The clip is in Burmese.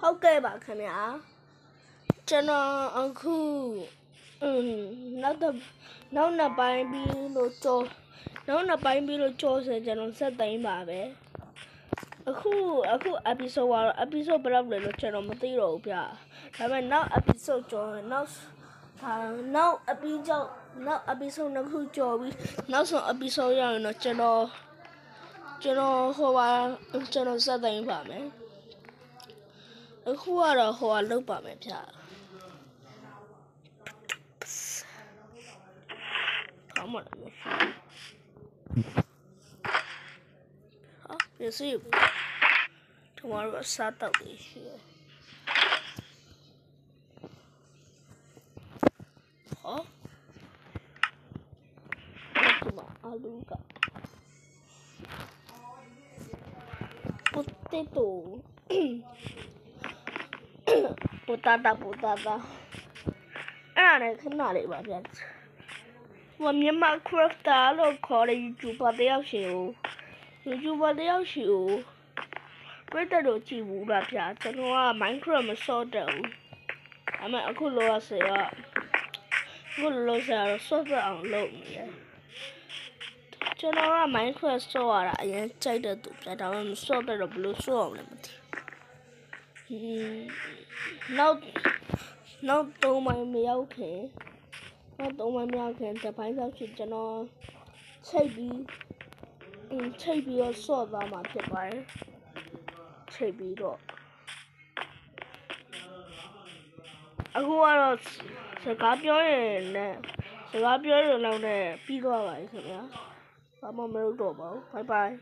ဟုတ်ကဲ့ပါခင်ဗျာကျွန်တော်အခုอืมနောက်တော့နောက်နှစ်ပိုင်းပြီးလို့ကြောနောက်နှစ်ပိုင်းပြီးလို့ကြောဆိုကျွန်တော်ဆက်သိမ်းပါပဲအခုအခု episode ကတော့ episode ဘယ်လောက်လဲလို့ကျွန်တော်မသိတော့ဘူးဗျာဒါပေမဲ့နောက် episode ကြောနောက်ဟာနောက် episode နောက် episode နှစ်ခုကြောပြီးနောက်ဆုံး episode ရရင်တော့ကျွန်တော်ကျွန်တော်ဟိုပါကျွန်တော်ဆက်သိမ်းပါမယ် အခုကတော့ဟိုကလုတ်ပါမယ်ဗျာဘာမှလည်းမရှိဟာပြည့်စုံထမတော်စားတော့ရရှိရဟာဒီမှာအလူက potato ပူတာတာပူတာတာအဲ့ဒါလည်းခဏလေးပါဗျာဟိုမြန်မာ crafter လို့ခေါ်တဲ့ YouTuber တယောက်ရှိဦး YouTuber တယောက်ရှိဦးပြည့်တဲ့တော့ကြည့်ဘူးလားဗျာကျွန်တော်က Minecraft မဆော့တော့ဘူးအမေအခုလောရစေကအခုလောဆရာတော့ဆော့ပြအောင်လုပ်နေတယ်ကျွန်တော်က Minecraft ဆော့ရတာအရင်ကြိုက်တဲ့သူဗျာဒါပေမဲ့မဆော့တော့ဘယ်လိုဆော့အောင်လဲမသိဘူး နောက်နောက်သုံးပိုင်းမရောက်ခင်နောက်သုံးပိုင်းမရောက်ခင်တစ်ပိုင်းလောက်ဖြစ်ကျွန်တော်ချိတ်ပြီးအင်းချိတ်ပြီးတော့ဆော့သွားမှာဖြစ်ပါတယ်ချိတ်ပြီးတော့အခုကတော့စကားပြောရင်လည်းစကားပြောရင်လည်းပြီးသွားပါပြီခင်ဗျာဘာမှမလုပ်တော့ပါဘူးဘိုင်ဘိုင်